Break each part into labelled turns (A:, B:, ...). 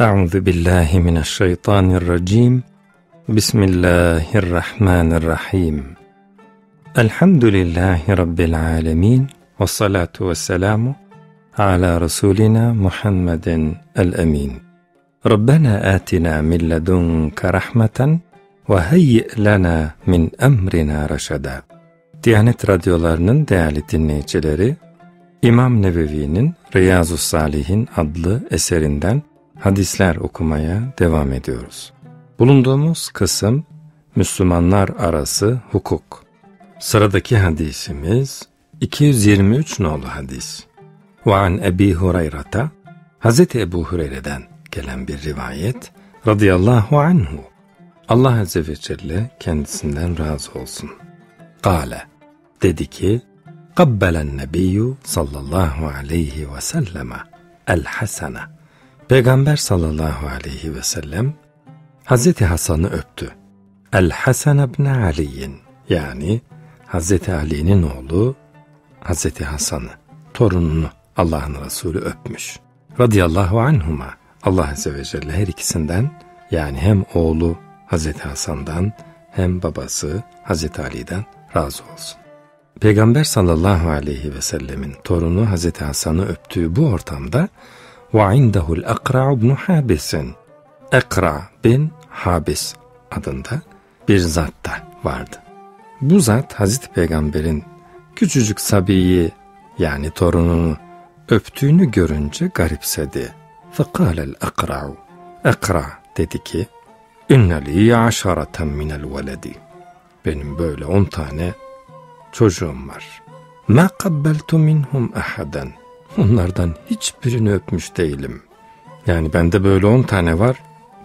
A: أعوذ بالله من الشيطان الرجيم. بسم الله الرحمن الرحيم. الحمد لله رب العالمين والصلاة والسلام على رسولنا محمد الأمين. ربنا آتنا من لدنك رحمة وهيئ لنا من أمرنا رشدا. Diyanet radyolarının değerli dinleyicileri, İmam Nebevi'nin Riyazu Salihin adlı eserinden hadisler okumaya devam ediyoruz. Bulunduğumuz kısım Müslümanlar arası hukuk. Sıradaki hadisimiz 223 nolu hadis. Ve an Ebi Hurayrata Hazreti Ebu Hureyre'den gelen bir rivayet radıyallahu anhu. Allah Azze ve Celle kendisinden razı olsun. Kale dedi ki Kabbelen nebiyyü sallallahu aleyhi ve selleme el Peygamber sallallahu aleyhi ve sellem Hazreti Hasan'ı öptü. El Hasan ibn Ali'in yani Hazreti Ali'nin oğlu Hazreti Hasan'ı, torununu Allah'ın Resulü öpmüş. Radıyallahu anhuma Allah Azze ve Celle her ikisinden yani hem oğlu Hazreti Hasan'dan hem babası Hazreti Ali'den razı olsun. Peygamber sallallahu aleyhi ve sellemin torunu Hazreti Hasan'ı öptüğü bu ortamda وَعِنْدَهُ الْاَقْرَعُ بْنُ حَابِسٍ Ekra bin Habis adında bir zat da vardı. Bu zat Hazreti Peygamber'in küçücük Sabi'yi yani torununu öptüğünü görünce garipsedi. فَقَالَ الْاَقْرَعُ Ekra dedi ki اِنَّ لِي عَشَرَةً مِنَ الْوَلَدِ Benim böyle on tane çocuğum var. مَا قَبَّلْتُ مِنْهُمْ أَحَدًا Onlardan hiçbirini öpmüş değilim. Yani bende böyle on tane var,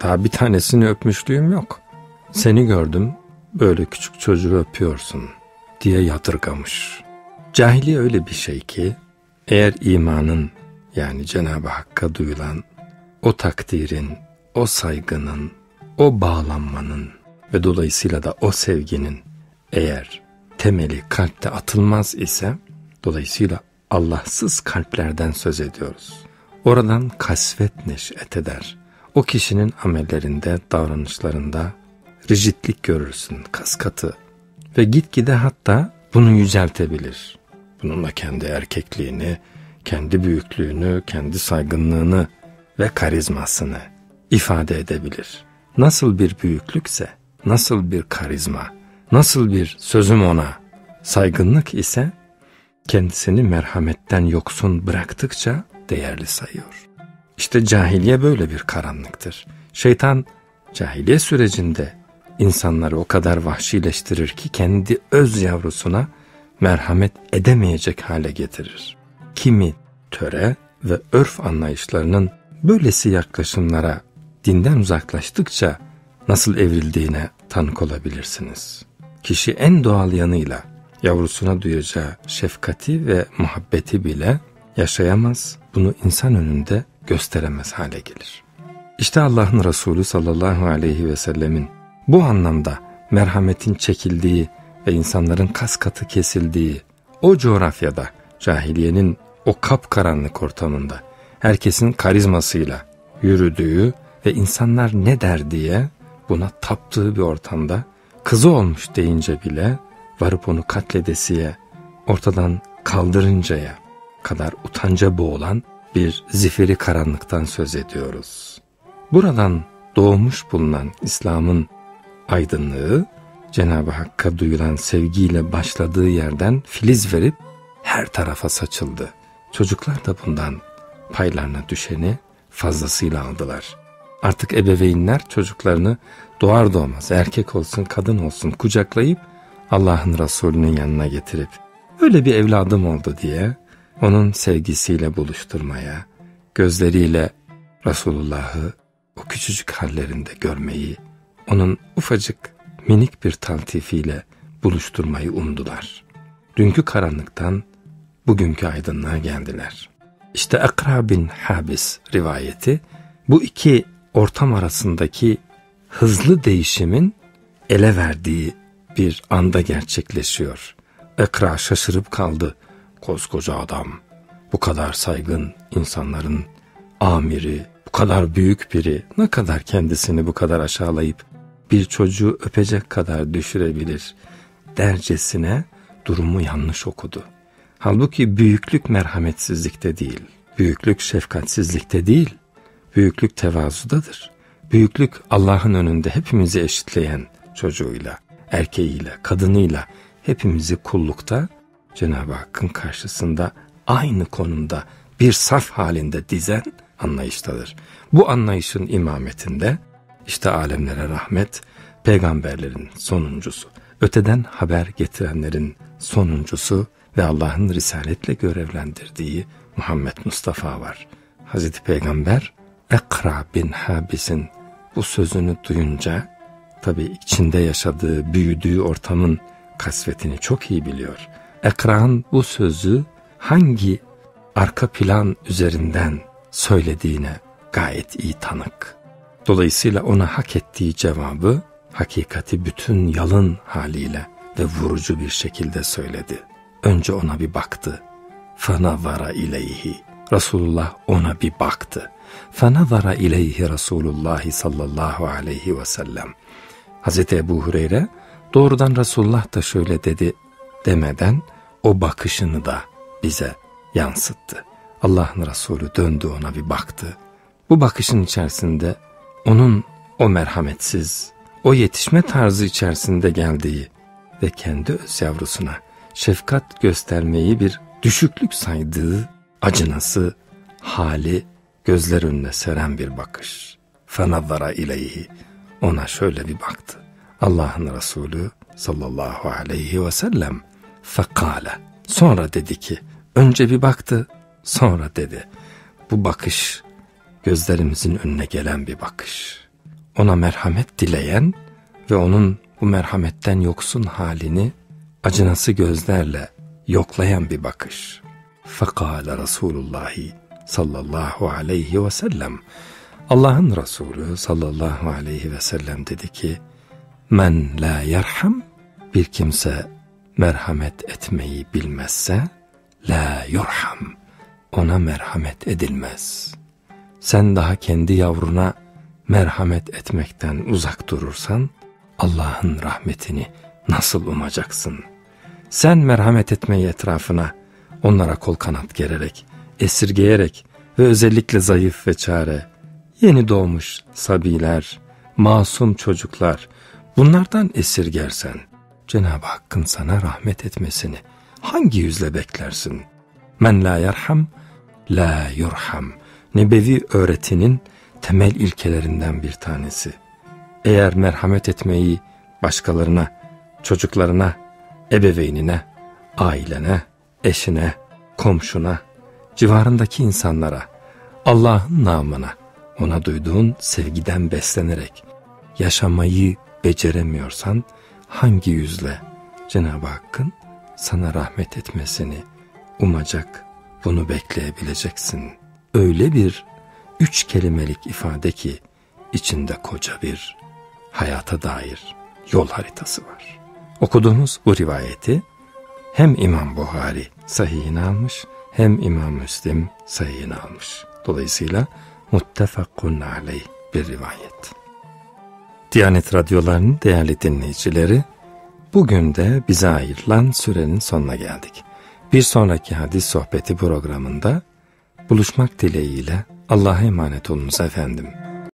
A: daha bir tanesini öpmüşlüğüm yok. Seni gördüm, böyle küçük çocuğu öpüyorsun diye yadırgamış. Cahiliye öyle bir şey ki, eğer imanın yani Cenab-ı Hakk'a duyulan o takdirin, o saygının, o bağlanmanın ve dolayısıyla da o sevginin eğer temeli kalpte atılmaz ise, dolayısıyla Allahsız kalplerden söz ediyoruz. Oradan kasvet neşet eder. O kişinin amellerinde, davranışlarında rigidlik görürsün, kaskatı ve gitgide hatta bunu yüceltebilir. Bununla kendi erkekliğini, kendi büyüklüğünü, kendi saygınlığını ve karizmasını ifade edebilir. Nasıl bir büyüklükse, nasıl bir karizma, nasıl bir sözüm ona saygınlık ise kendisini merhametten yoksun bıraktıkça değerli sayıyor. İşte cahiliye böyle bir karanlıktır. Şeytan cahiliye sürecinde insanları o kadar vahşileştirir ki kendi öz yavrusuna merhamet edemeyecek hale getirir. Kimi töre ve örf anlayışlarının böylesi yaklaşımlara dinden uzaklaştıkça nasıl evrildiğine tanık olabilirsiniz. Kişi en doğal yanıyla yavrusuna duyacağı şefkati ve muhabbeti bile yaşayamaz, bunu insan önünde gösteremez hale gelir. İşte Allah'ın Resulü sallallahu aleyhi ve sellemin bu anlamda merhametin çekildiği ve insanların kas katı kesildiği o coğrafyada cahiliyenin o kapkaranlık ortamında herkesin karizmasıyla yürüdüğü ve insanlar ne der diye buna taptığı bir ortamda kızı olmuş deyince bile varıp onu katledesiye, ortadan kaldırıncaya kadar utanca boğulan bir zifiri karanlıktan söz ediyoruz. Buradan doğmuş bulunan İslam'ın aydınlığı, Cenab-ı Hakk'a duyulan sevgiyle başladığı yerden filiz verip her tarafa saçıldı. Çocuklar da bundan paylarına düşeni fazlasıyla aldılar. Artık ebeveynler çocuklarını doğar doğmaz erkek olsun kadın olsun kucaklayıp Allah'ın Resulü'nün yanına getirip öyle bir evladım oldu diye onun sevgisiyle buluşturmaya, gözleriyle Resulullah'ı o küçücük hallerinde görmeyi, onun ufacık minik bir taltifiyle buluşturmayı umdular. Dünkü karanlıktan bugünkü aydınlığa geldiler. İşte Akra bin Habis rivayeti bu iki ortam arasındaki hızlı değişimin ele verdiği bir anda gerçekleşiyor. Ekra şaşırıp kaldı. Koskoca adam, bu kadar saygın insanların amiri, bu kadar büyük biri ne kadar kendisini bu kadar aşağılayıp bir çocuğu öpecek kadar düşürebilir dercesine durumu yanlış okudu. Halbuki büyüklük merhametsizlikte değil, büyüklük şefkatsizlikte değil, büyüklük tevazudadır. Büyüklük Allah'ın önünde hepimizi eşitleyen çocuğuyla, erkeğiyle, kadınıyla hepimizi kullukta Cenab-ı Hakk'ın karşısında aynı konumda bir saf halinde dizen anlayıştadır. Bu anlayışın imametinde işte alemlere rahmet, peygamberlerin sonuncusu, öteden haber getirenlerin sonuncusu ve Allah'ın risaletle görevlendirdiği Muhammed Mustafa var. Hazreti Peygamber Ekra bin Habis'in bu sözünü duyunca tabi içinde yaşadığı, büyüdüğü ortamın kasvetini çok iyi biliyor. Ekra'nın bu sözü hangi arka plan üzerinden söylediğine gayet iyi tanık. Dolayısıyla ona hak ettiği cevabı hakikati bütün yalın haliyle ve vurucu bir şekilde söyledi. Önce ona bir baktı. Fanavara ileyhi. Resulullah ona bir baktı. Fanavara ileyhi Resulullah sallallahu aleyhi ve sellem. Hazreti Ebu Hureyre doğrudan Resulullah da şöyle dedi demeden o bakışını da bize yansıttı. Allah'ın Resulü döndü ona bir baktı. Bu bakışın içerisinde onun o merhametsiz, o yetişme tarzı içerisinde geldiği ve kendi öz yavrusuna şefkat göstermeyi bir düşüklük saydığı acınası hali gözler önüne seren bir bakış. Fenavvara ileyhi ona şöyle bir baktı. Allah'ın Resulü sallallahu aleyhi ve sellem fekale sonra dedi ki önce bir baktı sonra dedi bu bakış gözlerimizin önüne gelen bir bakış. Ona merhamet dileyen ve onun bu merhametten yoksun halini acınası gözlerle yoklayan bir bakış. Fekale Resulullah sallallahu aleyhi ve sellem Allah'ın Resulü sallallahu aleyhi ve sellem dedi ki Men la yerham bir kimse merhamet etmeyi bilmezse la yurham ona merhamet edilmez. Sen daha kendi yavruna merhamet etmekten uzak durursan Allah'ın rahmetini nasıl umacaksın? Sen merhamet etmeyi etrafına, onlara kol kanat gererek, esirgeyerek ve özellikle zayıf ve çare, yeni doğmuş sabiler, masum çocuklar, bunlardan esirgersen, Cenab-ı Hakk'ın sana rahmet etmesini hangi yüzle beklersin? Men la yerham, la yurham. Nebevi öğretinin temel ilkelerinden bir tanesi. Eğer merhamet etmeyi başkalarına, çocuklarına, ebeveynine, ailene, eşine, komşuna, civarındaki insanlara, Allah'ın namına, ona duyduğun sevgiden beslenerek yaşamayı beceremiyorsan hangi yüzle Cenab-ı Hakk'ın sana rahmet etmesini umacak, bunu bekleyebileceksin. Öyle bir üç kelimelik ifade ki içinde koca bir hayata dair yol haritası var. Okuduğumuz bu rivayeti hem İmam Buhari sahihine almış hem İmam Müslim sahihine almış. Dolayısıyla muttefakun aleyh bir rivayet. Diyanet Radyoları'nın değerli dinleyicileri, bugün de bize ayrılan sürenin sonuna geldik. Bir sonraki hadis sohbeti programında buluşmak dileğiyle Allah'a emanet olunuz efendim.